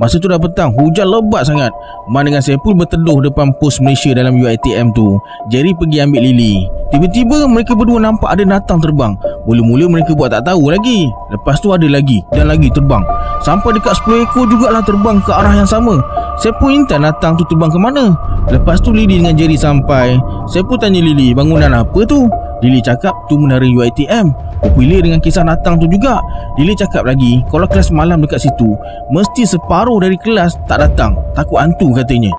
Masa tu dah petang Hujan lebat sangat. Man dengan Saiful berteduh depan pos Malaysia dalam UiTM tu. Jerry pergi ambil Lily Tiba-tiba mereka berdua nampak ada natang terbang. Mula-mula mereka buat tak tahu lagi. Lepas tu ada lagi dan lagi terbang. Sampai dekat 10 ekor jugalah terbang ke arah yang sama. Saya pun intan natang tu terbang ke mana. Lepas tu Lily dengan Jerry sampai. Saya pun tanya Lily bangunan apa tu Lily cakap tu menara UiTM Popular dengan kisah natang tu juga. Lily cakap lagi Kalau kelas malam dekat situ Mesti separuh dari kelas tak datang. Takut hantu katanya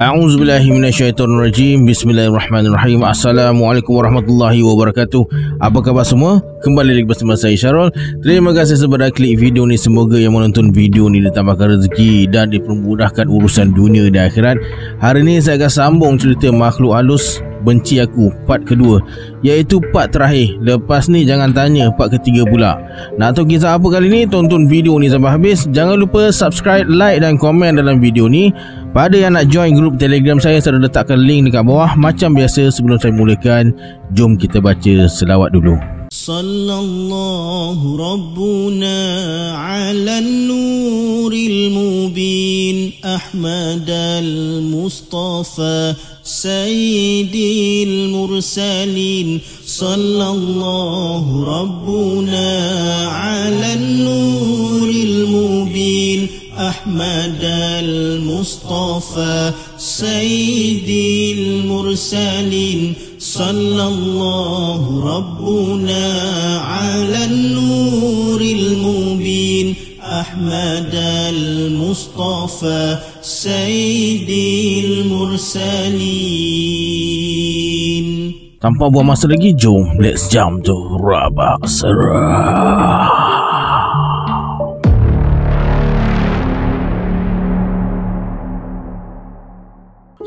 A'udzubillahiminasyaitonirrajim. Bismillahirrahmanirrahim. Assalamualaikum warahmatullahi wabarakatuh. Apa khabar semua? Kembali lagi bersama saya Syarul. Terima kasih sebab klik video ni. Semoga yang menonton video ni ditambahkan rezeki Dan dipermudahkan urusan dunia dan akhirat. Hari ni saya akan sambung cerita makhluk halus benci aku part kedua iaitu part terakhir lepas ni jangan tanya part ketiga pula nak tahu kisah apa kali ni tonton video ni sampai habis jangan lupa subscribe like dan komen dalam video ni pada yang nak join grup telegram saya saya letakkan link dekat bawah macam biasa sebelum saya mulakan jom kita baca selawat dulu صلى الله ربنا على النور المبين أحمد المصطفى سيد المرسلين صلى الله ربنا على النور المبين أحمد المصطفى سيد المرسلين صلى الله ربنا على النور المبين أحمد المصطفى Sayyidil Mursalin. Tanpa buang masa lagi, jom let's jump to Rabak Serah.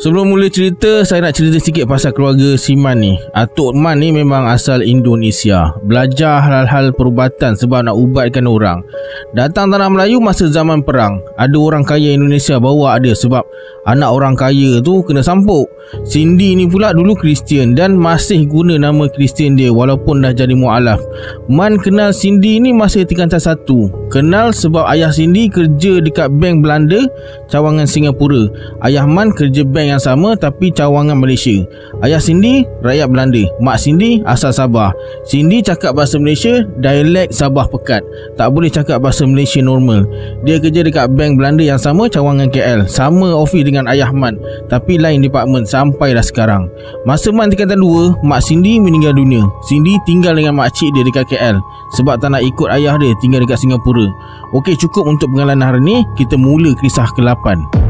Sebelum mula cerita, saya nak cerita sikit pasal keluarga Siman ni. Atuk Man ni memang asal Indonesia. Belajar hal-hal perubatan sebab nak ubatkan orang. Datang tanah Melayu masa zaman perang. Ada orang kaya Indonesia bawa dia sebab anak orang kaya tu kena sampuk. Cindy ni pula dulu Kristian dan masih guna nama Kristian dia walaupun dah jadi mu'alaf. Man kenal Cindy ni masa tingkatan satu. Kenal sebab ayah Cindy kerja dekat bank Belanda, cawangan Singapura. Ayah Man kerja bank yang sama tapi cawangan Malaysia. Ayah Cindy rakyat Belanda, mak Cindy asal Sabah. Cindy cakap bahasa Malaysia dialek Sabah pekat. Tak boleh cakap bahasa Malaysia normal. Dia kerja dekat bank Belanda yang sama cawangan KL. Sama office dengan ayah Man tapi lain department sampai dah sekarang. Masa Man tingkatan 2, mak Cindy meninggal dunia. Cindy tinggal dengan mak cik dia dekat KL sebab tak nak ikut ayah dia tinggal dekat Singapura. Okey cukup untuk pengalaman hari ni, kita mula kisah ke-8.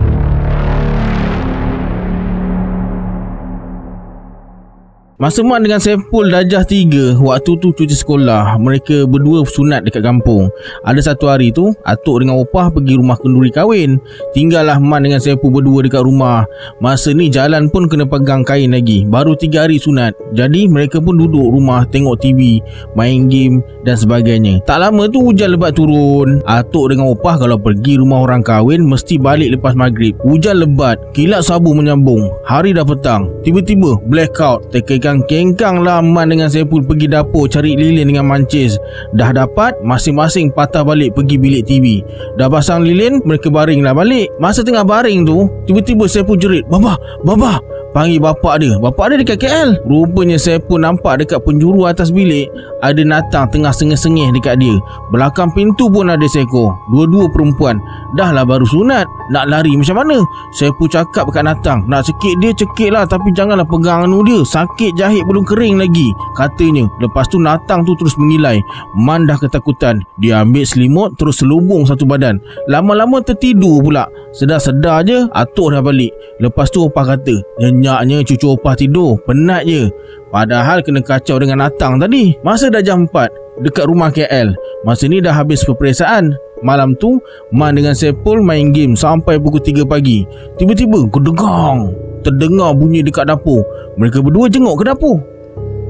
Masa Mak dengan Saiful dajah tiga Waktu tu cuci sekolah Mereka berdua sunat dekat kampung. Ada satu hari tu Atuk dengan Opah pergi rumah kenduri kahwin. Tinggallah Mak dengan Saiful berdua dekat rumah. Masa ni jalan pun kena pegang kain lagi. Baru tiga hari sunat. Jadi mereka pun duduk rumah Tengok TV Main game Dan sebagainya. Tak lama tu hujan lebat turun. Atuk dengan Opah kalau pergi rumah orang kahwin Mesti balik lepas maghrib. Hujan lebat Kilat sabu menyambung. Hari dah petang. Tiba-tiba blackout Tekan kengkang lah Man dengan Saiful pergi dapur cari lilin dengan mancis. Dah dapat, masing-masing patah balik pergi bilik TV. Dah pasang lilin, mereka baring lah balik. Masa tengah baring tu, tiba-tiba Saiful jerit, Baba, Baba, Panggil bapak dia Bapak dia dekat KL Rupanya pun nampak dekat penjuru atas bilik Ada natang tengah sengih-sengih dekat dia. Belakang pintu pun ada seekor. Dua-dua perempuan. Dah lah baru sunat. Nak lari macam mana? Saya pun cakap dekat natang Nak cekik dia cekik lah. Tapi janganlah pegang anu dia. Sakit jahit belum kering lagi. Katanya. Lepas tu natang tu terus mengilai. Man dah ketakutan. Dia ambil selimut Terus selubung satu badan. Lama-lama tertidur pula. Sedar-sedar je Atuk dah balik. Lepas tu opah kata Senyaknya cucu opah tidur. Penat je Padahal kena kacau dengan Natang tadi. Masa dah jam 4 Dekat rumah KL Masa ni dah habis peperiksaan. Malam tu Man dengan Sepul main game Sampai pukul 3 pagi. Tiba-tiba kedegang Terdengar bunyi dekat dapur. Mereka berdua jenguk ke dapur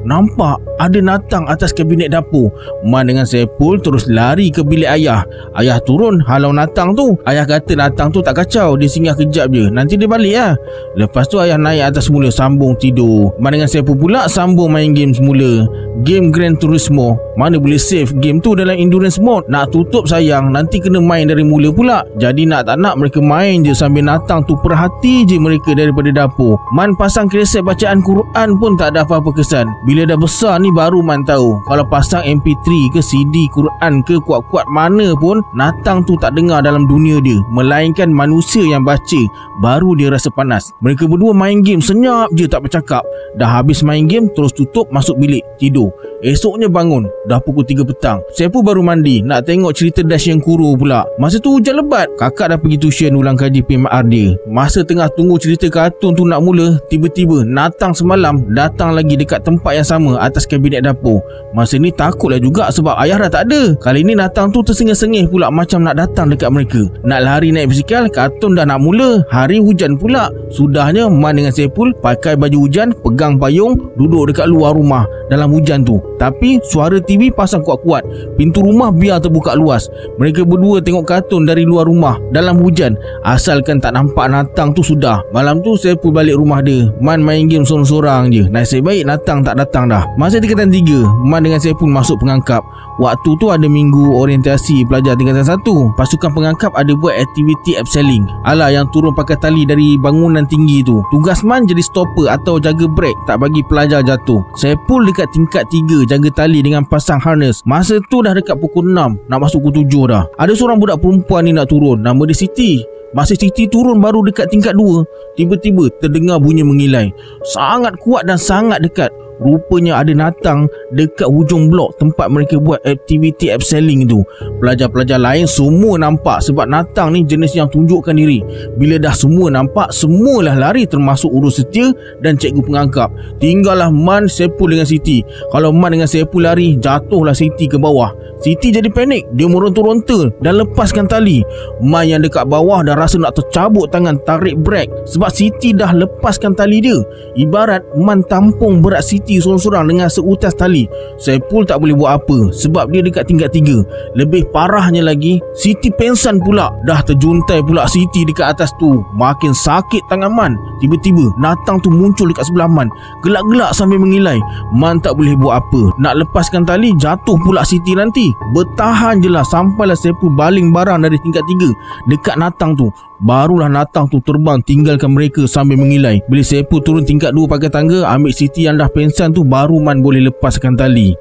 Nampak ada natang atas kabinet dapur Man dengan Sepul terus lari ke bilik ayah. Ayah turun halau natang tu. Ayah kata natang tu tak kacau Dia singgah kejap je. Nanti dia balik lah Lepas tu ayah naik atas semula Sambung tidur. Man dengan Sepul pula Sambung main game semula. Game Gran Turismo. Mana boleh save game tu dalam endurance mode? Nak tutup sayang. Nanti kena main dari mula pula. Jadi nak tak nak mereka main je Sambil natang tu. Perhati je mereka daripada dapur Man pasang keset bacaan Quran pun tak ada apa-apa kesan. Bila dah besar ni baru Man tahu. Kalau pasang MP3 ke CD Quran ke kuat-kuat mana pun Natang tu tak dengar dalam dunia dia. Melainkan manusia yang baca. Baru dia rasa panas. Mereka berdua main game senyap je tak bercakap. Dah habis main game terus tutup masuk bilik tidur. Esoknya bangun Dah pukul 3 petang. Saya pun baru mandi? Nak tengok cerita Dash yang kuru pula. Masa tu hujan lebat. Kakak dah pergi tuition ulang kaji PMR dia. Masa tengah tunggu cerita kartun tu nak mula Tiba-tiba Natang semalam Datang lagi dekat tempat yang sama Atas kabinet dapur. Masa ni takutlah juga Sebab ayah dah tak ada. Kali ni Natang tu tersengih-sengih pula Macam nak datang dekat mereka. Nak lari naik basikal Kartun dah nak mula. Hari hujan pula. Sudahnya Man dengan Sepul Pakai baju hujan Pegang payung Duduk dekat luar rumah Dalam hujan tu. Tapi suara TV pasang kuat-kuat. Pintu rumah biar terbuka luas. Mereka berdua tengok kartun dari luar rumah Dalam hujan. Asalkan tak nampak Natang tu sudah. Malam tu pun balik rumah dia. Man main game sorang-sorang je. Nasib baik Natang tak datang dah. Masa tingkatan 3 Man dengan saya pun masuk pengangkap. Waktu tu ada minggu orientasi pelajar tingkatan 1 Pasukan pengangkap ada buat aktiviti abseiling Alah yang turun pakai tali dari bangunan tinggi tu. Tugas Man jadi stopper atau jaga brake Tak bagi pelajar jatuh. Saya pun dekat tingkat 3 jaga tali dengan pasang harness. Masa tu dah dekat pukul 6 Nak masuk pukul 7 dah. Ada seorang budak perempuan ni nak turun. Nama dia Siti. Masa Siti turun baru dekat tingkat 2 Tiba-tiba terdengar bunyi mengilai. Sangat kuat dan sangat dekat Rupanya ada natang dekat hujung blok tempat mereka buat aktiviti abseiling tu. Pelajar-pelajar lain semua nampak sebab natang ni jenis yang tunjukkan diri. Bila dah semua nampak, semualah lari termasuk urus setia dan cikgu pengangkap. Tinggallah Man, Sepul dengan Siti. Kalau Man dengan Sepul lari, jatuhlah Siti ke bawah. Siti jadi panik Dia meronta-ronta Dan lepaskan tali Man yang dekat bawah Dah rasa nak tercabut tangan Tarik brek Sebab Siti dah lepaskan tali dia Ibarat Man tampung berat Siti sorang-sorang Dengan seutas tali. Saipul tak boleh buat apa Sebab dia dekat tingkat tiga. Lebih parahnya lagi Siti pensan pula. Dah terjuntai pula Siti dekat atas tu. Makin sakit tangan Man. Tiba-tiba Natang tu muncul dekat sebelah Man. Gelak-gelak sambil mengilai. Man tak boleh buat apa. Nak lepaskan tali Jatuh pula Siti nanti. Bertahan je lah Sampailah saya baling barang dari tingkat tiga Dekat Natang tu Barulah Natang tu terbang tinggalkan mereka sambil mengilai. Bila pun turun tingkat dua pakai tangga Ambil Siti yang dah pensan tu Baru man boleh lepaskan tali.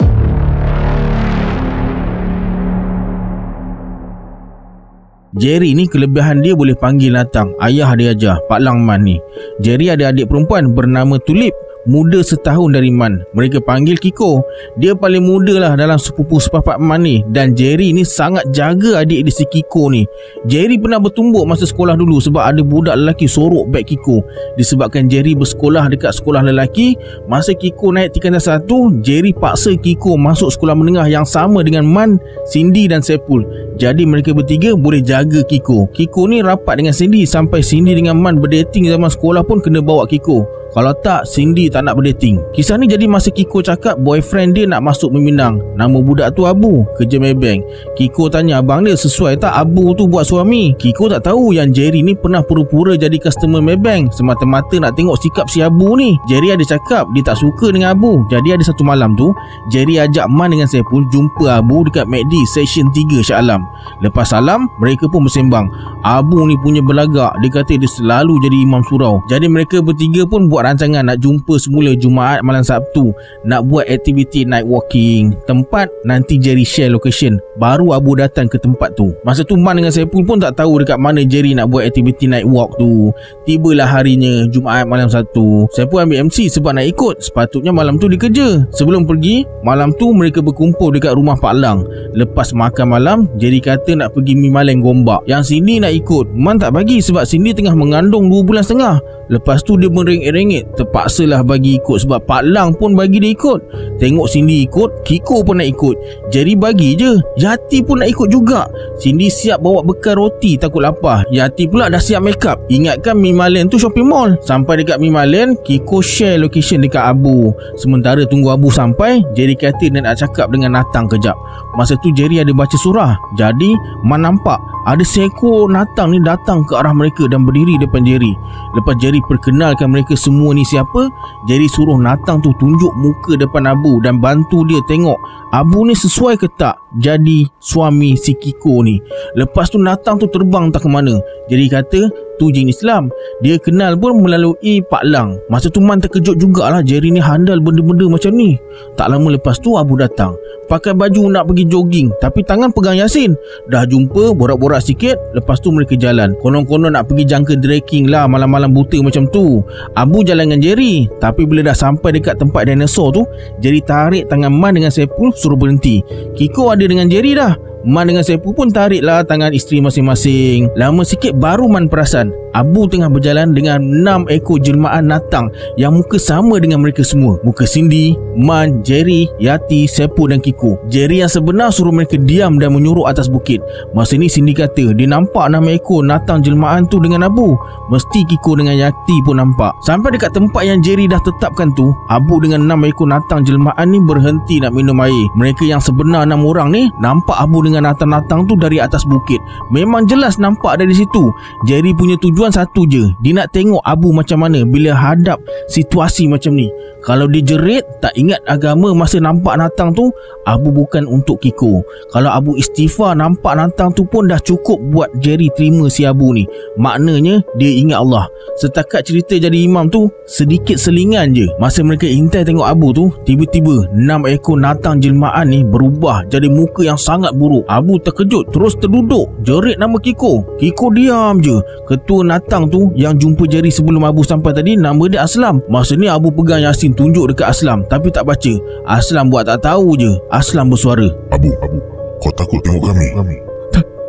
Jerry ni kelebihan dia boleh panggil Natang Ayah dia ajar Pak Langman ni. Jerry ada adik perempuan bernama Tulip muda setahun dari Man. Mereka panggil Kiko. Dia paling muda lah dalam sepupu sepapak Man ni. Dan Jerry ni sangat jaga adik dia si Kiko ni. Jerry pernah bertumbuk masa sekolah dulu sebab ada budak lelaki sorok beg Kiko. Disebabkan Jerry bersekolah dekat sekolah lelaki, masa Kiko naik tingkatan satu, Jerry paksa Kiko masuk sekolah menengah yang sama dengan Man, Cindy dan Sepul. Jadi mereka bertiga boleh jaga Kiko. Kiko ni rapat dengan Cindy sampai Cindy dengan Man berdating zaman sekolah pun kena bawa Kiko. Kalau tak, Cindy tak nak berdating. Kisah ni jadi masa Kiko cakap boyfriend dia nak masuk meminang. Nama budak tu Abu, kerja Maybank. Kiko tanya abang dia sesuai tak Abu tu buat suami. Kiko tak tahu yang Jerry ni pernah pura-pura jadi customer Maybank. Semata-mata nak tengok sikap si Abu ni. Jerry ada cakap dia tak suka dengan Abu. Jadi ada satu malam tu, Jerry ajak Man dengan saya pun jumpa Abu dekat MACD Session 3 Shah Alam. Lepas salam, mereka pun bersembang. Abu ni punya belagak. Dia kata dia selalu jadi imam surau. Jadi mereka bertiga pun buat buat rancangan nak jumpa semula Jumaat malam Sabtu nak buat aktiviti night walking. Tempat nanti Jerry share location. Baru Abu datang ke tempat tu. Masa tu Man dengan Saipul pun tak tahu dekat mana Jerry nak buat aktiviti night walk tu. Tibalah harinya Jumaat malam Sabtu. Saipul ambil MC sebab nak ikut. Sepatutnya malam tu dia kerja sebelum pergi malam tu mereka berkumpul dekat rumah Pak Lang. Lepas makan malam Jerry kata nak pergi mi maleng gombak. Yang sini nak ikut. Man tak bagi sebab sini tengah mengandung 2 bulan setengah. Lepas tu dia mereng-ereng bingit Terpaksalah bagi ikut Sebab Pak Lang pun bagi dia ikut. Tengok Cindy ikut Kiko pun nak ikut. Jerry bagi je. Yati pun nak ikut juga. Cindy siap bawa bekal roti Takut lapar. Yati pula dah siap make up. Ingatkan Mimalen tu shopping mall. Sampai dekat Mimalen Kiko share location dekat Abu. Sementara tunggu Abu sampai Jerry kata dia nak cakap dengan Natang kejap Masa tu Jerry ada baca surah Jadi Man nampak ada seekor natang ni datang ke arah mereka dan berdiri depan Jerry. Lepas Jerry perkenalkan mereka semua ni siapa, Jerry suruh natang tu tunjuk muka depan Abu dan bantu dia tengok Abu ni sesuai ke tak jadi suami si Kiko ni. Lepas tu natang tu terbang tak ke mana. Jerry kata, tu jin Islam. Dia kenal pun melalui Pak Lang. Masa tu Man terkejut jugalah Jerry ni handal benda-benda macam ni. Tak lama lepas tu Abu datang. Pakai baju nak pergi jogging tapi tangan pegang Yasin. Dah jumpa borak-borak sikit lepas tu mereka jalan. Konon-konon nak pergi jangka trekking lah malam-malam buta macam tu. Abu jalan dengan Jerry tapi bila dah sampai dekat tempat dinosaur tu, Jerry tarik tangan Man dengan Sepul suruh berhenti. Kiko ada dengan Jerry dah. Man dengan Sepu pun tariklah tangan isteri masing-masing. Lama sikit baru Man perasan Abu tengah berjalan dengan enam ekor jelmaan natang yang muka sama dengan mereka semua. Muka Cindy, Man, Jerry, Yati, Sepu dan Kiko. Jerry yang sebenar suruh mereka diam dan menyuruh atas bukit. Masa ni Cindy kata dia nampak enam ekor natang jelmaan tu dengan Abu. Mesti Kiko dengan Yati pun nampak. Sampai dekat tempat yang Jerry dah tetapkan tu, Abu dengan enam ekor natang jelmaan ni berhenti nak minum air. Mereka yang sebenar enam orang ni nampak Abu dengan natang-natang tu dari atas bukit. Memang jelas nampak dari situ. Jerry punya tujuan tujuan satu je. Dia nak tengok Abu macam mana Bila hadap situasi macam ni Kalau dia jerit Tak ingat agama masa nampak Natang tu Abu bukan untuk Kiko. Kalau Abu istighfar Nampak Natang tu pun dah cukup Buat Jerry terima si Abu ni. Maknanya Dia ingat Allah. Setakat cerita jadi imam tu Sedikit selingan je Masa mereka intai tengok Abu tu Tiba-tiba Enam ekor Natang jelmaan ni Berubah Jadi muka yang sangat buruk. Abu terkejut Terus terduduk Jerit nama Kiko. Kiko diam je. Ketua Natang tu yang jumpa Jerry sebelum Abu sampai tadi nama dia Aslam. Masa ni Abu pegang Yasin tunjuk dekat Aslam tapi tak baca. Aslam buat tak tahu je. Aslam bersuara. Abu, Abu, kau takut tengok kami?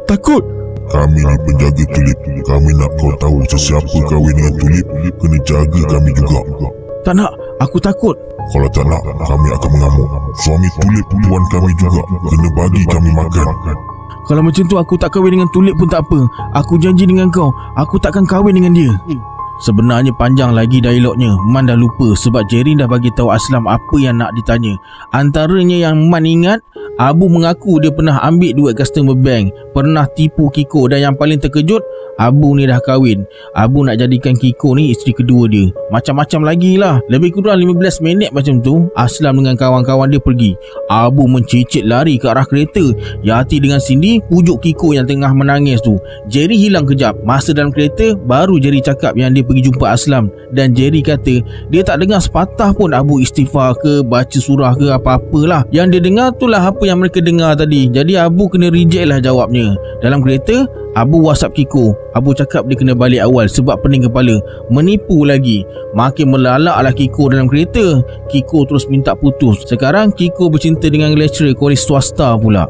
takut? Kami ni penjaga tulip. Kami nak kau tahu sesiapa kahwin dengan tulip, kena jaga kami juga. Tak nak, aku takut. Kalau tak nak, kami akan mengamuk. Suami tulip tuan kami juga. Kena bagi kami makan. Kalau macam tu aku tak kahwin dengan Tulip pun tak apa. Aku janji dengan kau, aku takkan kahwin dengan dia. Sebenarnya panjang lagi dialognya. Man dah lupa sebab Jerry dah bagi tahu Aslam apa yang nak ditanya. Antaranya yang Man ingat Abu mengaku dia pernah ambil duit customer bank. Pernah tipu Kiko Dan yang paling terkejut Abu ni dah kahwin. Abu nak jadikan Kiko ni isteri kedua dia. Macam-macam lagi lah. Lebih kurang 15 minit macam tu Aslam dengan kawan-kawan dia pergi. Abu mencicit lari ke arah kereta. Yati dengan Cindy pujuk Kiko yang tengah menangis tu. Jerry hilang kejap. Masa dalam kereta Baru Jerry cakap yang dia pergi jumpa Aslam. Dan Jerry kata Dia tak dengar sepatah pun Abu istighfar ke Baca surah ke apa-apalah. Yang dia dengar tu lah apa yang mereka dengar tadi. Jadi Abu kena reject lah jawabnya. Dalam kereta Abu whatsapp Kiko. Abu cakap dia kena balik awal sebab pening kepala. Menipu lagi. Makin melalaklah Kiko dalam kereta. Kiko terus minta putus. Sekarang Kiko bercinta dengan lecturer kuali swasta pula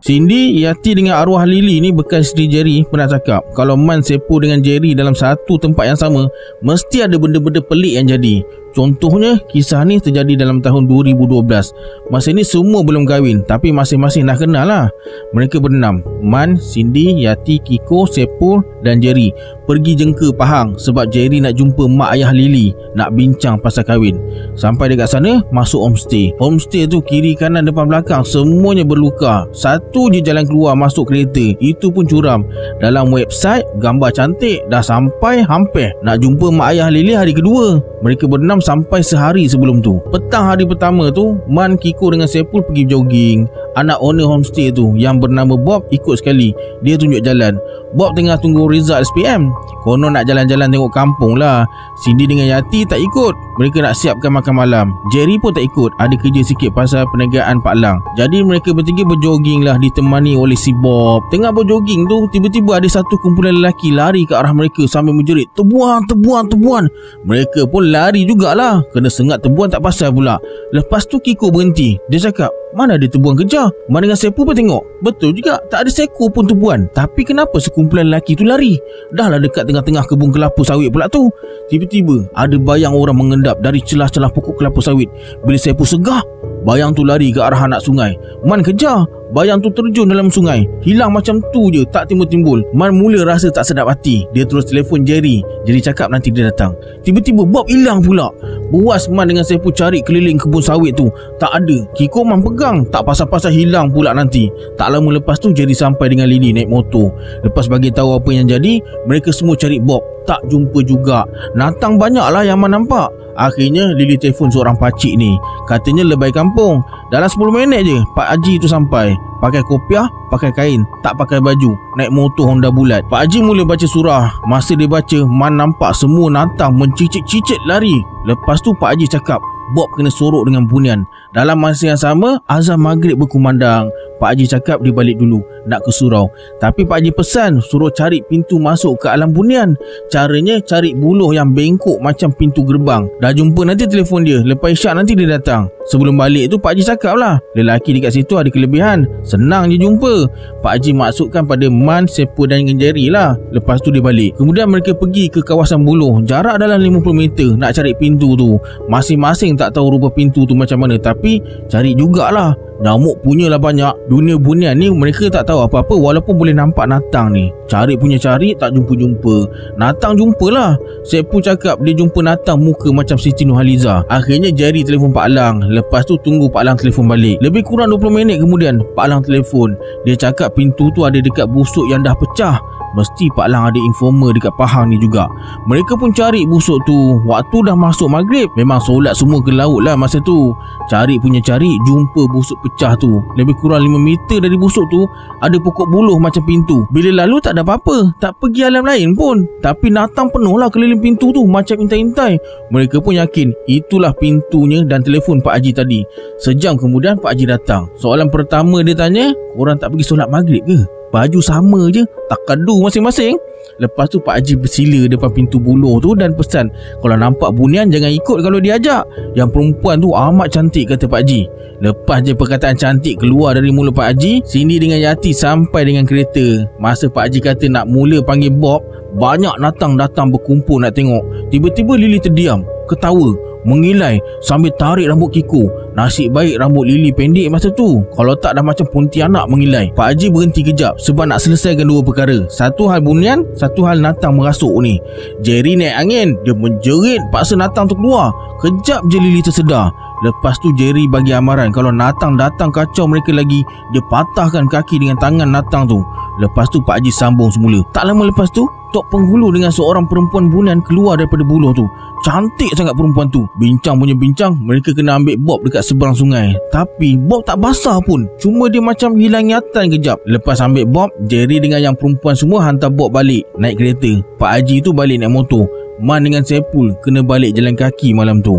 Cindy, Yati dengan arwah Lily ni bekas di Jerry pernah cakap Kalau Man sepo dengan Jerry dalam satu tempat yang sama Mesti ada benda-benda pelik yang jadi Contohnya, kisah ni terjadi dalam tahun 2012. Masa ni semua belum kahwin tapi masing-masing dah kenal lah. Mereka berenam, Man, Cindy, Yati, Kiko, Sepul dan Jerry pergi jengka Pahang sebab Jerry nak jumpa mak ayah Lily nak bincang pasal kahwin. Sampai dekat sana, masuk homestay. Homestay tu kiri kanan depan belakang semuanya berluka. Satu je jalan keluar masuk kereta, itu pun curam. Dalam website, gambar cantik dah sampai hampir nak jumpa mak ayah Lily hari kedua. Mereka berenam sampai sehari sebelum tu. Petang hari pertama tu Man, Kiko dengan Sepul pergi jogging. Anak owner homestay tu Yang bernama Bob ikut sekali. Dia tunjuk jalan. Bob tengah tunggu result SPM Konon nak jalan-jalan tengok kampung lah. Cindy dengan Yati tak ikut. Mereka nak siapkan makan malam. Jerry pun tak ikut. Ada kerja sikit pasal perniagaan Pak Lang. Jadi mereka bertiga berjogging lah Ditemani oleh si Bob. Tengah berjogging tu Tiba-tiba ada satu kumpulan lelaki Lari ke arah mereka sambil menjerit Tebuan, tebuan, tebuan. Mereka pun lari juga jugalah. Kena sengat terbuang tak pasal pula. Lepas tu Kiko berhenti. Dia cakap mana ada terbuang kejar Mana dengan Sepu pun tengok. Betul juga Tak ada seko pun terbuan Tapi kenapa sekumpulan lelaki tu lari? Dah lah dekat tengah-tengah kebun kelapa sawit pula tu. Tiba-tiba Ada bayang orang mengendap Dari celah-celah pokok kelapa sawit. Bila Sepu segah Bayang tu lari ke arah anak sungai. Man kejar Bayang tu terjun dalam sungai. Hilang macam tu je Tak timbul-timbul. Man mula rasa tak sedap hati. Dia terus telefon Jerry. Jerry cakap nanti dia datang. Tiba-tiba Bob hilang pula. Buas Man dengan Sepu cari keliling kebun sawit tu. Tak ada. Kiko Man pegang. Tak pasal-pasal hilang pula nanti. Tak lama lepas tu Jerry sampai dengan Lily naik motor. Lepas bagi tahu apa yang jadi Mereka semua cari Bob. Tak jumpa juga. Natang banyak lah yang Man nampak. Akhirnya Lily telefon seorang pakcik ni. Katanya lebay kampung. Dalam 10 minit je Pak Haji tu sampai Pakai kopiah Pakai kain Tak pakai baju. Naik motor Honda bulat Pak Haji mula baca surah. Masa dia baca Man nampak semua natang Mencicit-cicit lari. Lepas tu Pak Haji cakap Bob kena sorok dengan bunian Dalam masa yang sama Azam maghrib berkumandang. Pak Haji cakap dia balik dulu Nak ke surau. Tapi Pak Haji pesan Suruh cari pintu masuk ke alam bunian. Caranya cari buluh yang bengkok Macam pintu gerbang. Dah jumpa nanti telefon dia Lepas isyak nanti dia datang. Sebelum balik tu Pak Haji cakap lah Lelaki dekat situ ada kelebihan. Senang je jumpa. Pak Haji maksudkan pada Man, Sepo dan Jerry lah. Lepas tu dia balik. Kemudian mereka pergi ke kawasan buluh. Jarak dalam 50 meter Nak cari pintu tu. Masing-masing tak tahu rupa pintu tu macam mana. Tapi cari jugalah. Namuk punyalah banyak. Dunia bunian ni mereka tak tahu apa-apa Walaupun boleh nampak Natang ni. Cari punya cari tak jumpa-jumpa. Natang jumpalah. Sepu cakap dia jumpa Natang muka macam Siti Nurhaliza Akhirnya Jerry telefon Pak Lang. Lepas tu tunggu Pak Lang telefon balik. Lebih kurang 20 minit kemudian Pak Lang telefon. Dia cakap pintu tu ada dekat busuk yang dah pecah Mesti Pak Lang ada informer dekat Pahang ni juga. Mereka pun cari busuk tu. Waktu dah masuk maghrib Memang solat semua ke laut lah masa tu. Cari punya cari Jumpa busuk pecah tu. Lebih kurang 5 meter dari busuk tu Ada pokok buluh macam pintu. Bila lalu tak ada apa-apa Tak pergi alam lain pun. Tapi natang penuh lah keliling pintu tu Macam intai-intai. Mereka pun yakin Itulah pintunya dan telefon Pak Haji tadi. Sejam kemudian Pak Haji datang. Soalan pertama dia tanya Korang tak pergi solat maghrib ke? Baju sama je Tak kadu masing-masing. Lepas tu Pak Haji bersila depan pintu buluh tu Dan pesan Kalau nampak bunian jangan ikut kalau diajak. Yang perempuan tu amat cantik kata Pak Haji. Lepas je perkataan cantik keluar dari mulut Pak Haji Cindy dengan Yati sampai dengan kereta. Masa Pak Haji kata nak mula panggil Bob Banyak natang datang berkumpul nak tengok. Tiba-tiba Lily terdiam Ketawa Mengilai sambil tarik rambut Kiko Nasib baik rambut Lily pendek masa tu. Kalau tak dah macam puntianak mengilai. Pak Haji berhenti kejap Sebab nak selesaikan dua perkara. Satu hal bunian Satu hal Natang merasuk ni. Jerry naik angin. Dia menjerit paksa Natang tu keluar. Kejap je Lily tersedar Lepas tu Jerry bagi amaran Kalau Natang datang kacau mereka lagi Dia patahkan kaki dengan tangan Natang tu. Lepas tu Pak Haji sambung semula. Tak lama lepas tu Tok penghulu dengan seorang perempuan bunian keluar daripada buluh tu. Cantik sangat perempuan tu. Bincang punya bincang Mereka kena ambil Bob dekat seberang sungai. Tapi Bob tak basah pun. Cuma dia macam hilang ingatan kejap. Lepas ambil Bob Jerry dengan yang perempuan semua hantar Bob balik Naik kereta. Pak Haji tu balik naik motor. Man dengan Sepul kena balik jalan kaki malam tu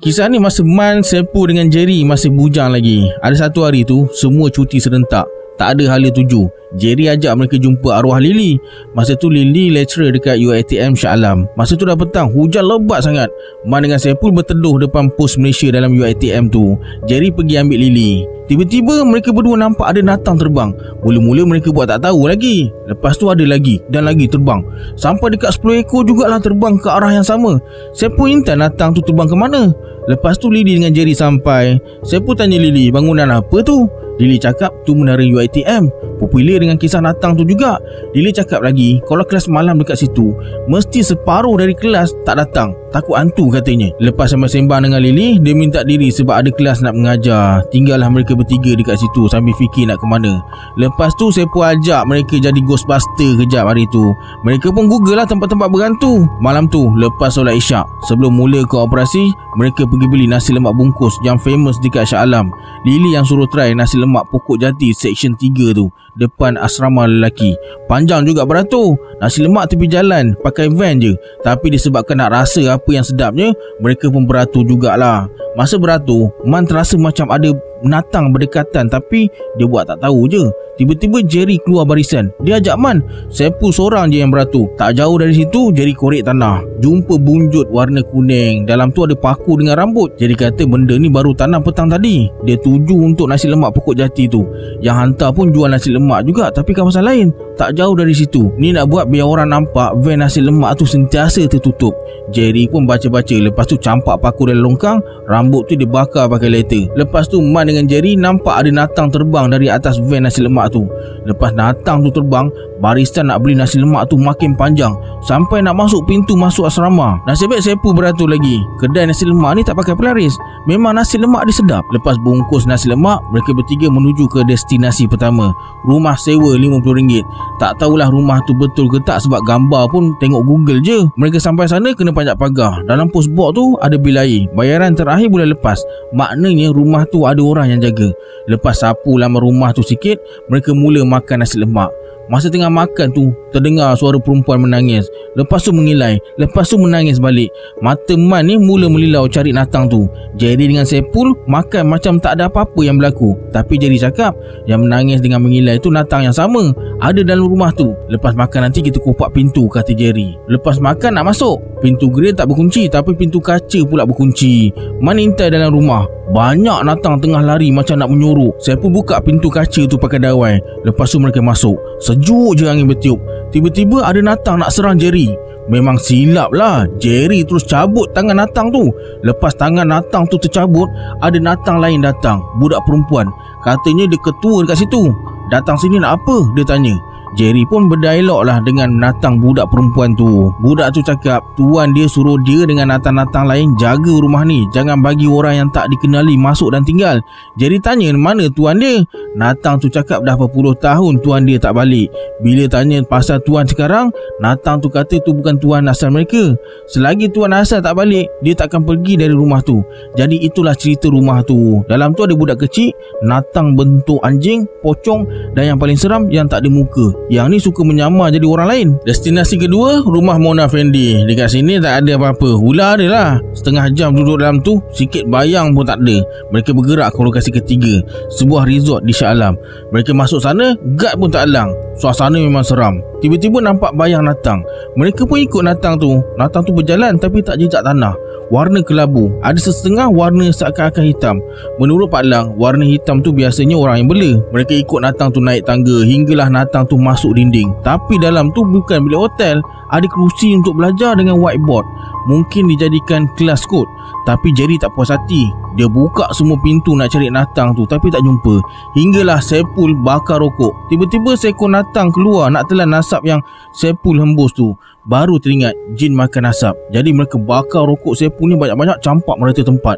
Kisah ni masa Man, Sepu dengan Jerry masih bujang lagi. Ada satu hari tu, semua cuti serentak. Tak ada hala tuju. Jerry ajak mereka jumpa arwah Lily. Masa tu Lily lecturer dekat UiTM Shah Alam. Masa tu dah petang, hujan lebat sangat. Man dengan Sepul berteduh depan pos Malaysia dalam UiTM tu. Jerry pergi ambil Lily. Tiba-tiba mereka berdua nampak ada natang terbang. Mula-mula mereka buat tak tahu lagi. Lepas tu ada lagi dan lagi terbang. Sampai dekat 10 ekor jugalah terbang ke arah yang sama. Sepul intan natang tu terbang ke mana? Lepas tu Lily dengan Jerry sampai. Sepul tanya Lily, bangunan apa tu? Lily cakap tu menara UiTM Popular dengan kisah Natang tu juga Lily cakap lagi Kalau kelas malam dekat situ Mesti separuh dari kelas tak datang Takut hantu katanya. Lepas sembang-sembang dengan Lily Dia minta diri sebab ada kelas nak mengajar. Tinggallah mereka bertiga dekat situ Sambil fikir nak ke mana. Lepas tu saya pun ajak mereka jadi ghostbuster kejap hari tu? Mereka pun google lah tempat-tempat berhantu. Malam tu lepas solat isyak Sebelum mula ke operasi Mereka pergi beli nasi lemak bungkus Yang famous dekat Shah Alam. Lily yang suruh try nasi lemak pokok jati Section 3 tu Depan asrama lelaki. Panjang juga beratur. Nasi lemak tepi jalan Pakai van je. Tapi disebabkan nak rasa apa yang sedapnya Mereka pun beratur jugalah. Masa beratur Man terasa macam ada Natang berdekatan Tapi Dia buat tak tahu je. Tiba-tiba Jerry keluar barisan. Dia ajak Man Sepul seorang je yang beratur Tak jauh dari situ Jerry korek tanah. Jumpa bunjut warna kuning. Dalam tu ada paku dengan rambut. Jerry kata benda ni baru tanam petang tadi. Dia tuju untuk nasi lemak pokok jati tu. Yang hantar pun jual nasi lemak juga Tapi kawasan lain. Tak jauh dari situ. Ni nak buat biar orang nampak Van nasi lemak tu sentiasa tertutup. Jerry pun baca-baca. Lepas tu campak paku dalam longkang. Rambut tu dibakar pakai letter Lepas tu Man dengan Jerry nampak ada natang terbang dari atas van nasi lemak tu. Lepas natang tu terbang, barisan nak beli nasi lemak tu makin panjang sampai nak masuk pintu masuk asrama. Nasib baik Sepu beratur lagi. Kedai nasi lemak ni tak pakai pelaris. Memang nasi lemak dia sedap. Lepas bungkus nasi lemak, mereka bertiga menuju ke destinasi pertama. Rumah sewa RM50. Tak tahulah rumah tu betul ke tak sebab gambar pun tengok Google je. Mereka sampai sana kena panjat pagar. Dalam post box tu ada bil air. Bayaran terakhir bulan lepas. Maknanya rumah tu ada orang orang yang jaga. Lepas sapu lama rumah tu sikit, mereka mula makan nasi lemak. Masa tengah makan tu Terdengar suara perempuan menangis. Lepas tu mengilai Lepas tu menangis balik. Mata Man ni mula melilau cari natang tu. Jerry dengan Sepul Makan macam tak ada apa-apa yang berlaku. Tapi Jerry cakap Yang menangis dengan mengilai tu natang yang sama. Ada dalam rumah tu. Lepas makan nanti kita kopak pintu kata Jerry. Lepas makan nak masuk. Pintu grill tak berkunci Tapi pintu kaca pula berkunci. Man intai dalam rumah banyak natang tengah lari macam nak menyorok Saya pun buka pintu kaca tu pakai dawai. Lepas tu mereka masuk. Sejuk je angin bertiup. Tiba-tiba ada natang nak serang Jerry. Memang silap lah. Jerry terus cabut tangan natang tu. Lepas tangan natang tu tercabut Ada natang lain datang. Budak perempuan. Katanya dia ketua dekat situ. Datang sini nak apa? Dia tanya Jerry pun berdialog lah dengan natang budak perempuan tu. Budak tu cakap tuan dia suruh dia dengan natang-natang lain jaga rumah ni. Jangan bagi orang yang tak dikenali masuk dan tinggal. Jerry tanya mana tuan dia? Natang tu cakap dah berpuluh tahun tuan dia tak balik. Bila tanya pasal tuan sekarang, natang tu kata tu bukan tuan asal mereka. Selagi tuan asal tak balik, dia takkan pergi dari rumah tu. Jadi itulah cerita rumah tu. Dalam tu ada budak kecil, natang bentuk anjing, pocong dan yang paling seram yang tak ada muka. Yang ni suka menyamar jadi orang lain. Destinasi kedua Rumah Mona Fendi. Dekat sini tak ada apa-apa. Hula ada lah. Setengah jam duduk dalam tu Sikit bayang pun tak ada. Mereka bergerak ke lokasi ketiga. Sebuah resort di Shah Alam. Mereka masuk sana Guard pun tak alang Suasana memang seram Tiba-tiba nampak bayang Natang. Mereka pun ikut Natang tu. Natang tu berjalan tapi tak jejak tanah. Warna kelabu. Ada setengah warna seakan-akan hitam. Menurut Pak Lang Warna hitam tu biasanya orang yang bela. Mereka ikut Natang tu naik tangga Hinggalah Natang tu masuk dinding. Tapi dalam tu bukan bilik hotel. Ada kerusi untuk belajar dengan whiteboard. Mungkin dijadikan kelas kod Tapi Jerry tak puas hati. Dia buka semua pintu nak cari Natang tu Tapi tak jumpa. Hinggalah Sepul bakar rokok. Tiba-tiba seekor Natang keluar Nak telan nasab yang Sepul hembus tu Baru teringat jin makan asap. Jadi mereka bakar rokok sepul ni banyak-banyak campak merata tempat.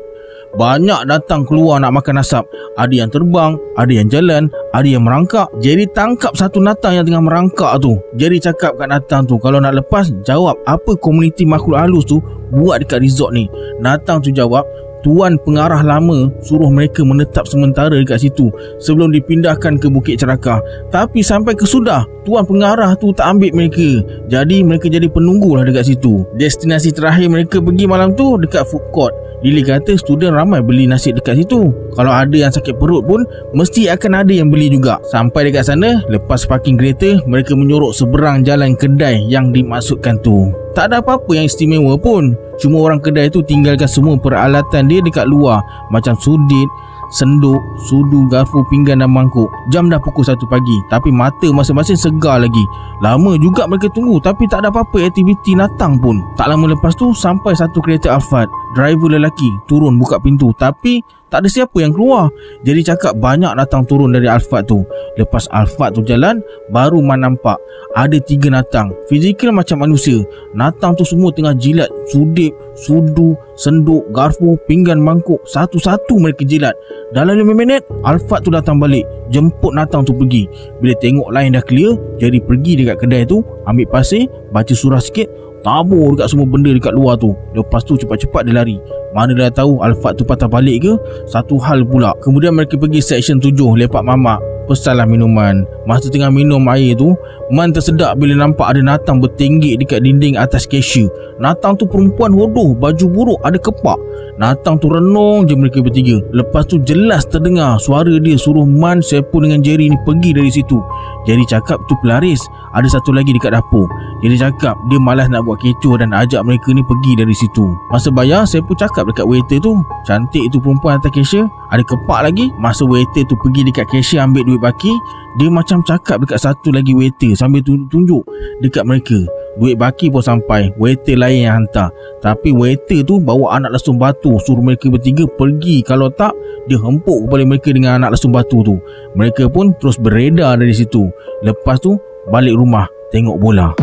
Banyak datang keluar nak makan asap. Ada yang terbang Ada yang jalan Ada yang merangkak. Jerry tangkap satu natang yang tengah merangkak tu. Jerry cakap kat natang tu Kalau nak lepas Jawab apa komuniti makhluk halus tu Buat dekat resort ni? Natang tu jawab Tuan pengarah lama suruh mereka menetap sementara dekat situ sebelum dipindahkan ke Bukit Cerakah. Tapi sampai ke sudah, tuan pengarah tu tak ambil mereka. Jadi mereka jadi penunggu lah dekat situ. Destinasi terakhir mereka pergi malam tu dekat food court. Lily kata student ramai beli nasi dekat situ. Kalau ada yang sakit perut pun, mesti akan ada yang beli juga. Sampai dekat sana, lepas parking kereta, mereka menyorok seberang jalan kedai yang dimaksudkan tu. Tak ada apa-apa yang istimewa pun Cuma orang kedai tu tinggalkan semua peralatan dia dekat luar Macam sudit, senduk, sudu, garfu, pinggan dan mangkuk Jam dah pukul 1 pagi Tapi mata masing-masing segar lagi Lama juga mereka tunggu Tapi tak ada apa-apa aktiviti natang pun Tak lama lepas tu sampai satu kereta Alphard Driver lelaki turun buka pintu. Tapi tak ada siapa yang keluar. Jadi cakap banyak datang turun dari Alphard tu. Lepas Alphard tu jalan Baru Man nampak Ada tiga natang Fizikal macam manusia. Natang tu semua tengah jilat. Sudip, sudu, senduk, garfu, pinggan, mangkuk. Satu-satu mereka jilat. Dalam lima minit Alphard tu datang balik. Jemput natang tu pergi. Bila tengok lain dah clear Jadi pergi dekat kedai tu Ambil pasir Baca surah sikit Tabur dekat semua benda dekat luar tu. Lepas tu cepat-cepat dia lari. Mana dia tahu Alfat tu patah balik ke? Satu hal pula. Kemudian mereka pergi section 7 Lepak mamak. Pesanlah minuman. Masa tengah minum air tu Man tersedak bila nampak ada Natang bertinggi dekat dinding atas cashier. Natang tu perempuan hodoh Baju buruk ada kepak. Natang tu renung je mereka bertiga. Lepas tu jelas terdengar Suara dia suruh Man, Sepul dengan Jerry ni pergi dari situ Jerry cakap tu pelaris. Ada satu lagi dekat dapur. Jerry cakap dia malas nak buat kecoh Dan ajak mereka ni pergi dari situ. Masa bayar Sepul cakap dekat waiter tu Cantik tu perempuan atas cashier. Ada kepak lagi Masa waiter tu pergi dekat cashier ambil duit baki Dia macam cakap dekat satu lagi waiter Sambil tunjuk dekat mereka. Duit baki pun sampai Waiter lain yang hantar. Tapi waiter tu bawa anak lesung batu Suruh mereka bertiga pergi. Kalau tak Dia hempuk kepala mereka dengan anak lesung batu tu. Mereka pun terus beredar dari situ. Lepas tu Balik rumah Tengok bola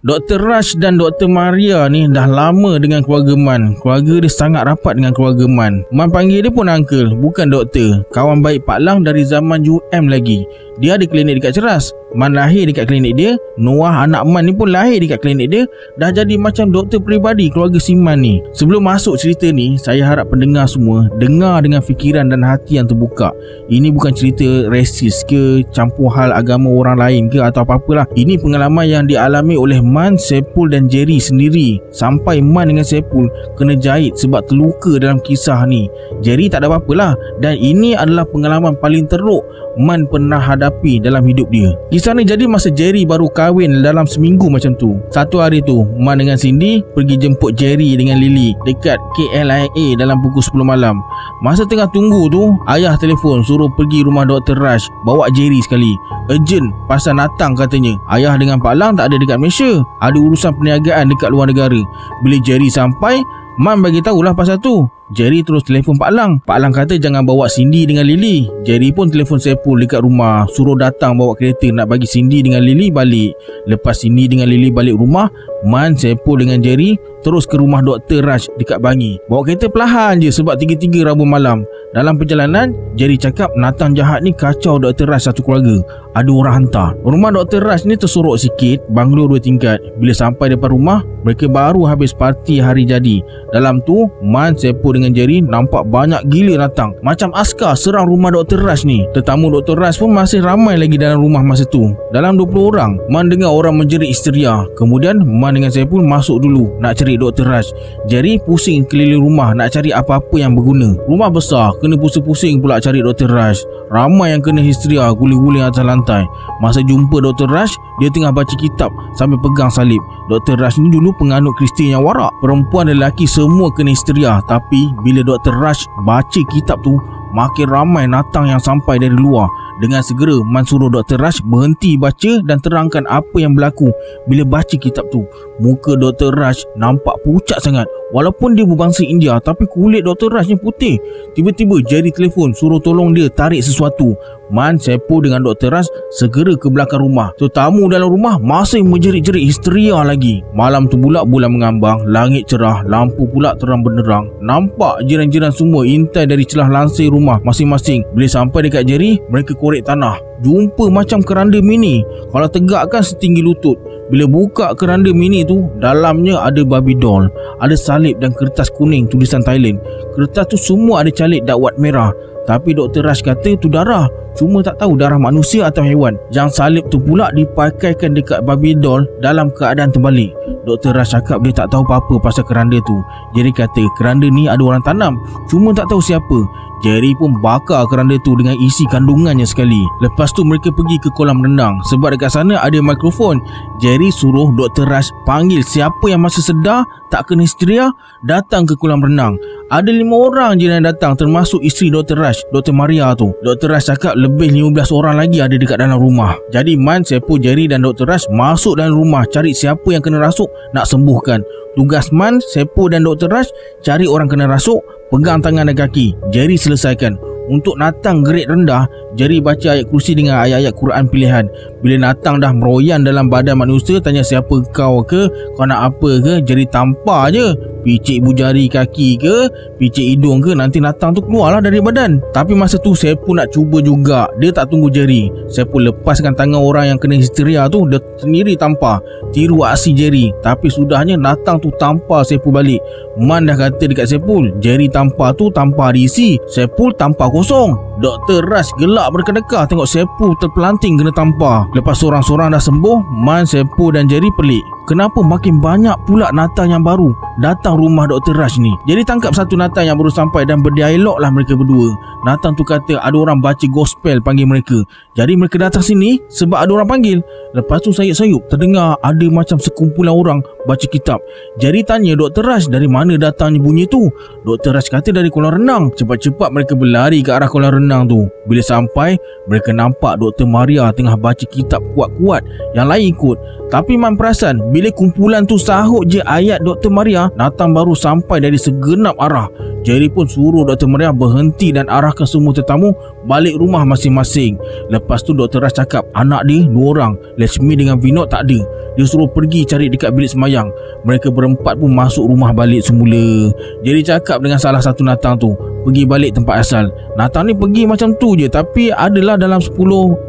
Dr. Rush dan Dr. Maria ni dah lama dengan keluarga Man. Keluarga dia sangat rapat dengan keluarga Man. Man panggil dia pun uncle, bukan doktor. Kawan baik Pak Lang dari zaman UM lagi. Dia ada klinik dekat Ceras. Man lahir dekat klinik dia Noah anak Man ni pun lahir dekat klinik dia Dah jadi macam doktor peribadi keluarga si Man ni. Sebelum masuk cerita ni Saya harap pendengar semua Dengar dengan fikiran dan hati yang terbuka. Ini bukan cerita resis ke Campur hal agama orang lain ke Atau apa-apalah. Ini pengalaman yang dialami oleh Man, Sepul dan Jerry sendiri. Sampai Man dengan Sepul Kena jahit sebab terluka dalam kisah ni. Jerry tak ada apa-apalah. Dan ini adalah pengalaman paling teruk Man pernah hadapi dalam hidup dia Kisah ni jadi masa Jerry baru kahwin dalam seminggu macam tu. Satu hari tu, Man dengan Cindy pergi jemput Jerry dengan Lily dekat KLIA dalam pukul 10 malam. Masa tengah tunggu tu, ayah telefon suruh pergi rumah Dr. Rush bawa Jerry sekali. Urgent pasal Natang katanya. Ayah dengan Pak Lang tak ada dekat Malaysia. Ada urusan perniagaan dekat luar negara. Bila Jerry sampai, Man bagi tahulah pasal tu. Jerry terus telefon Pak Lang. Pak Lang kata jangan bawa Cindy dengan Lily. Jerry pun telefon Sepul dekat rumah. Suruh datang bawa kereta nak bagi Cindy dengan Lily balik. Lepas Cindy dengan Lily balik rumah, Man, Sepul dengan Jerry terus ke rumah Dr. Raj dekat Bangi. Bawa kereta perlahan je sebab tiga-tiga Rabu malam. Dalam perjalanan, Jerry cakap Nathan jahat ni kacau Dr. Raj satu keluarga. Ada orang hantar. Rumah Dr. Raj ni tersorok sikit, banglo dua tingkat. Bila sampai depan rumah, mereka baru habis parti hari jadi. Dalam tu, Man, Sepul dengan Jerry nampak banyak gila datang Macam askar serang rumah Dr. Rush ni Tetamu Dr. Rush pun masih ramai lagi dalam rumah masa tu Dalam 20 orang Man dengar orang menjerit histeria Kemudian Man dengan pun masuk dulu Nak cari Dr. Rush Jerry pusing keliling rumah Nak cari apa-apa yang berguna Rumah besar Kena pusing-pusing pula cari Dr. Rush Ramai yang kena histeria Guling-guling atas lantai Masa jumpa Dr. Rush Dia tengah baca kitab Sambil pegang salib Dr. Rush ni dulu penganut Kristian yang warak Perempuan dan lelaki semua kena histeria Tapi bila Dr. Rush baca kitab tu makin ramai natang yang sampai dari luar dengan segera Man suruh Dr. Rush berhenti baca dan terangkan apa yang berlaku bila baca kitab tu. Muka Dr. Rush nampak pucat sangat. Walaupun dia berbangsa India tapi kulit Dr. Rush ni putih. Tiba-tiba Jerry telefon suruh tolong dia tarik sesuatu. Man Sepo dengan Dr. Rush segera ke belakang rumah. Tetamu dalam rumah masih menjerit-jerit histeria lagi. Malam tu pula bulan mengambang, langit cerah, lampu pula terang benderang. Nampak jiran-jiran semua intai dari celah lansir rumah masing-masing. Bila sampai dekat Jerry, mereka korek tanah Jumpa macam keranda mini Kalau tegakkan setinggi lutut Bila buka keranda mini tu Dalamnya ada babi doll Ada salib dan kertas kuning tulisan Thailand Kertas tu semua ada calik dakwat merah Tapi Dr. Rush kata tu darah Cuma tak tahu darah manusia atau hewan Yang salib tu pula dipakaikan dekat babi doll Dalam keadaan terbalik Dr. Rush cakap dia tak tahu apa-apa pasal keranda tu Jadi kata keranda ni ada orang tanam Cuma tak tahu siapa Jerry pun bakar keranda tu dengan isi kandungannya sekali. Lepas tu mereka pergi ke kolam renang sebab dekat sana ada mikrofon. Jerry suruh Dr. Rush panggil siapa yang masih sedar tak kena histeria datang ke kolam renang. Ada lima orang je yang datang termasuk isteri Dr. Rush, Dr. Maria tu. Dr. Rush cakap lebih 15 orang lagi ada dekat dalam rumah. Jadi Man, Sepo, Jerry dan Dr. Rush masuk dalam rumah cari siapa yang kena rasuk nak sembuhkan. Tugas Man, Sepo dan Dr. Rush cari orang kena rasuk Pegang tangan dan kaki. Jerry selesaikan. Untuk Natang grade rendah Jerry baca ayat kursi dengan ayat-ayat Quran pilihan. Bila Natang dah meroyan dalam badan manusia Tanya siapa kau ke? Kau nak apa ke? Jerry tampar je. Ibu jari kaki ke? Picik hidung ke? Nanti Natang tu keluarlah dari badan. Tapi masa tu saya pun nak cuba juga. Dia tak tunggu Jerry Saya pun lepaskan tangan orang yang kena histeria tu. Dia sendiri tampar. Tiru aksi Jerry Tapi sudahnya Natang tu tampar saya pun balik. Man dah kata dekat Sepul Jerry tampar tu tampar diisi Sepul tampar kosong Dr. Rush gelak berkedekah Tengok Sepul terpelanting kena tampar Lepas seorang-seorang dah sembuh Man, Sepul dan Jerry pelik Kenapa makin banyak pula Natang yang baru Datang rumah Dr. Rush ni Jadi tangkap satu Natang yang baru sampai Dan berdialog lah mereka berdua Natang tu kata ada orang baca gospel panggil mereka Jadi mereka datang sini Sebab ada orang panggil Lepas tu sayup-sayup Terdengar ada macam sekumpulan orang Baca kitab Jadi tanya Dr. Rush Dari mana datangnya bunyi tu Dr. Rush kata dari kolam renang Cepat-cepat mereka berlari ke arah kolam renang tu Bila sampai Mereka nampak Dr. Maria Tengah baca kitab kuat-kuat Yang lain ikut Tapi Man perasan bila kumpulan tu sahut je ayat Dr. Maria, Nathan baru sampai dari segenap arah. Jerry pun suruh Dr. Maria berhenti dan arahkan semua tetamu balik rumah masing-masing. Lepas tu Dr. Ras cakap anak dia dua orang, Lechmi dengan Vinod tak ada. Dia suruh pergi cari dekat bilik semayang. Mereka berempat pun masuk rumah balik semula. Jerry cakap dengan salah satu Nathan tu, pergi balik tempat asal. Nathan ni pergi macam tu je tapi adalah dalam 10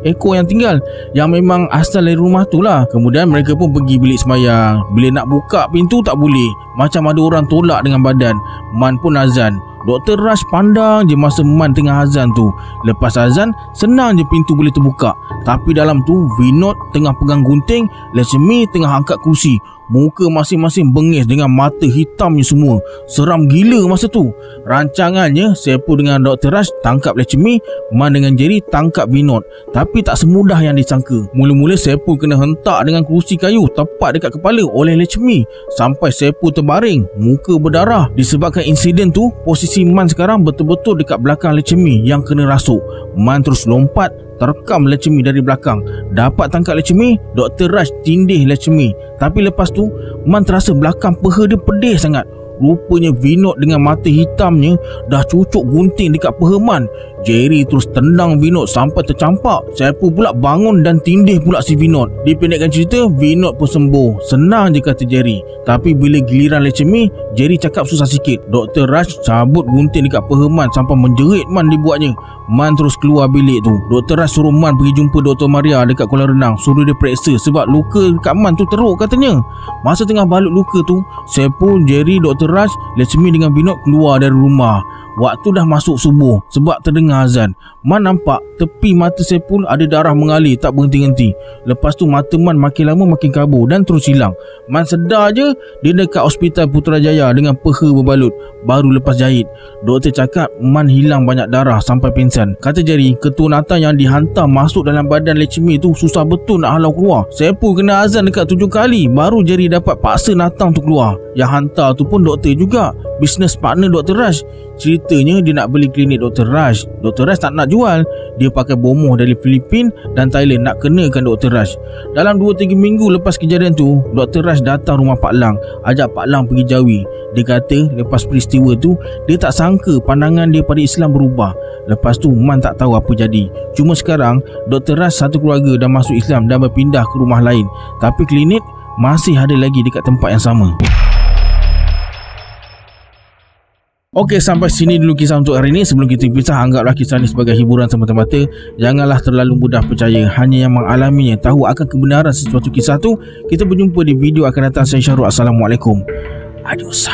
ekor yang tinggal yang memang asal dari rumah tu lah. Kemudian mereka pun pergi bilik semayang. Bila nak buka pintu tak boleh. Macam ada orang tolak dengan badan. Man pun azan. Dr. Rush pandang je masa Man tengah azan tu. Lepas azan, senang je pintu boleh terbuka. Tapi dalam tu, Vinod tengah pegang gunting Lechemi tengah angkat kursi. Muka masing-masing bengis dengan mata hitamnya semua. Seram gila masa tu. Rancangannya Sepul dengan Dr. Rush tangkap Lechemi Man dengan Jerry tangkap Vinod. Tapi tak semudah yang disangka. Mula-mula Sepul kena hentak dengan kursi kayu Tepat dekat kepala oleh Lechemi Sampai Sepul terbaring Muka berdarah Disebabkan insiden tu Posisi Man sekarang betul-betul dekat belakang Lechemi Yang kena rasuk Man terus lompat terkam Lechemi dari belakang. Dapat tangkap Lechemi, Dr. Raj tindih Lechemi. Tapi lepas tu, Man terasa belakang peha dia pedih sangat. Rupanya Vinod dengan mata hitamnya dah cucuk gunting dekat peheman. Jerry terus tendang Vinod sampai tercampak. Saya pun pula bangun dan tindih pula si Vinod. Dipendekkan cerita, Vinod pun sembuh. Senang je kata Jerry. Tapi bila giliran lecemi, Jerry cakap susah sikit. Dr. Raj cabut gunting dekat peheman sampai menjerit Man dibuatnya. Man terus keluar bilik tu. Dr. Raj suruh Man pergi jumpa Dr. Maria dekat kolam renang. Suruh dia periksa sebab luka dekat Man tu teruk katanya. Masa tengah balut luka tu, pun Jerry, Dr. Raj, Lechmi dengan Binok keluar dari rumah. Waktu dah masuk subuh sebab terdengar azan. Man nampak tepi mata Sepul ada darah mengalir tak berhenti-henti. Lepas tu mata Man makin lama makin kabur dan terus hilang. Man sedar je dia dekat hospital Putrajaya dengan peha berbalut baru lepas jahit. Doktor cakap Man hilang banyak darah sampai pingsan. Kata Jerry, ketua Nata yang dihantar masuk dalam badan Lechmi tu susah betul nak halau keluar. Sepul kena azan dekat tujuh kali baru Jerry dapat paksa Natang tu keluar. Yang hantar tu pun doktor juga. Business partner Dr. Raj. Ceritanya dia nak beli klinik Dr. Raj. Dr. Raj tak nak jual. Dia pakai bomoh dari Filipin dan Thailand nak kenakan Dr. Raj. Dalam 2-3 minggu lepas kejadian tu, Dr. Raj datang rumah Pak Lang. Ajak Pak Lang pergi Jawi. Dia kata lepas peristiwa tu, dia tak sangka pandangan dia pada Islam berubah. Lepas tu, Man tak tahu apa jadi. Cuma sekarang, Dr. Raj satu keluarga dah masuk Islam dan berpindah ke rumah lain. Tapi klinik masih ada lagi dekat tempat yang sama. Okey sampai sini dulu kisah untuk hari ini Sebelum kita pisah anggaplah kisah ini sebagai hiburan semata-mata. Janganlah terlalu mudah percaya Hanya yang mengalaminya. Tahu akan kebenaran sesuatu kisah tu. Kita berjumpa di video akan datang. Saya Syahrul Assalamualaikum. Adios